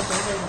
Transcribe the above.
对。